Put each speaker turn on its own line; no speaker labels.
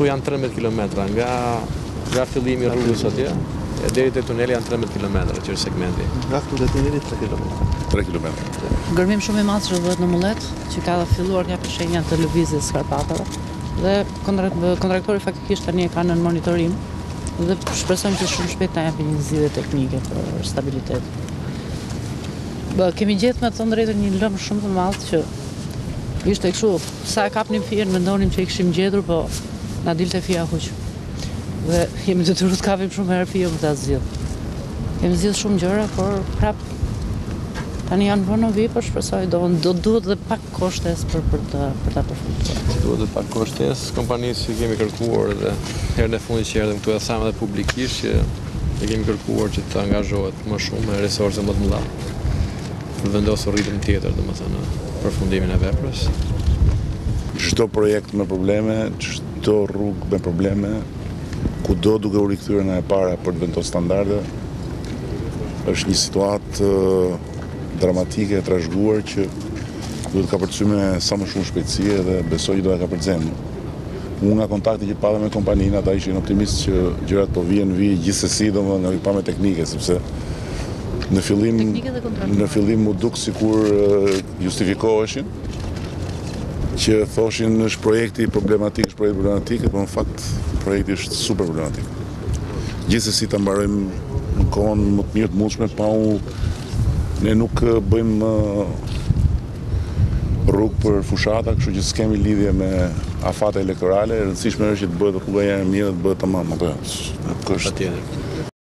Këtu janë trembëdhjetë kilometra nga nga fillimi i rrugës atje e deri te tuneli janë trembëdhjetë kilometra që është segmenti.
Nga këtu te tuneli tre kilometra.
Tre kilometra.
Gërmim shumë i madh që bëhet në Mullet, që ka filluar shenja të lëvizjes së skarpatave dhe kontraktori faktikisht tani e ka nën monitorim dhe shpresojmë që shumë shpejt të japin një zgjidhje teknike për stabilitet. Kemi gjetur me të drejtë një lëmsh shumë të madh që Ishte kështu, sa e kapnim fijen mendonim që e kishim gjetur, po na dilte fija huq. Dhe jemi detyruar të kapim shumë herë fije për ta zgjidh. Kemi zgjidh shumë gjëra, por prap tani janë vënë në vijë, po shpresoj do do duhet dhe pak kohë shtesë për për të për ta përfunduar.
Duhet dhe pak kohë shtesë kompanisë që kemi kërkuar edhe herën e fundit që erdhëm këtu e thamë edhe publikisht që e kemi kërkuar që të angazhohet më shumë me resurse më të mëdha. Vendosur ritëm tjetër, domethënë në përfundimin e veprës.
Çdo projekt me probleme, çdo rrugë me probleme, kudo duke u rikthyer nga e para për të vendosur standarde, është një situatë dramatike e trashëguar që duhet ta kapërcejmë me sa më shumë shpejtësi dhe besoj që do ta kapërcejmë. Unë nga kontakti që pata me kompaninë, ata ishin optimistë që gjërat po vihen në vijë gjithsesi, domethënë nga pikëpamja teknike, sepse Në fillim, në fillim m'u duk sikur justifikoheshin, që thoshin është projekti problematik, është projekti problematik, po në fakt projekti është super problematik. Gjithsesi ta mbarojmë në kohën më të mirë të mundshme, pa u ne nuk bëjmë rrugë për fushata, kështu që s'kemi lidhje me afate elektorale, e rëndësishme është që të bëhet rruga e mirë, të bëhet tamam, nuk
është.